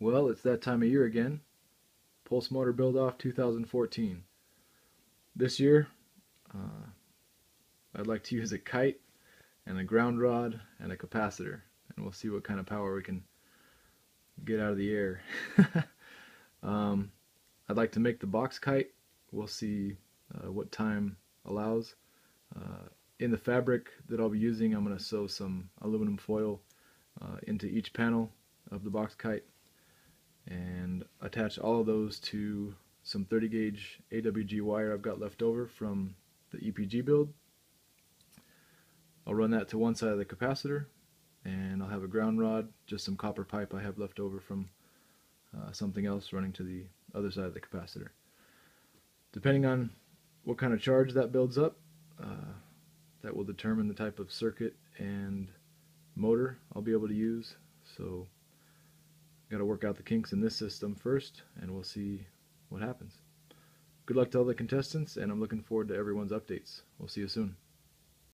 Well, it's that time of year again. Pulse Motor Build Off 2014. This year, uh, I'd like to use a kite and a ground rod and a capacitor, and we'll see what kind of power we can get out of the air. um, I'd like to make the box kite. We'll see uh, what time allows. Uh, in the fabric that I'll be using, I'm going to sew some aluminum foil uh, into each panel of the box kite and attach all of those to some 30 gauge AWG wire I've got left over from the EPG build. I'll run that to one side of the capacitor and I'll have a ground rod, just some copper pipe I have left over from uh, something else running to the other side of the capacitor. Depending on what kind of charge that builds up, uh, that will determine the type of circuit and motor I'll be able to use. So got to work out the kinks in this system first and we'll see what happens. Good luck to all the contestants and I'm looking forward to everyone's updates. We'll see you soon.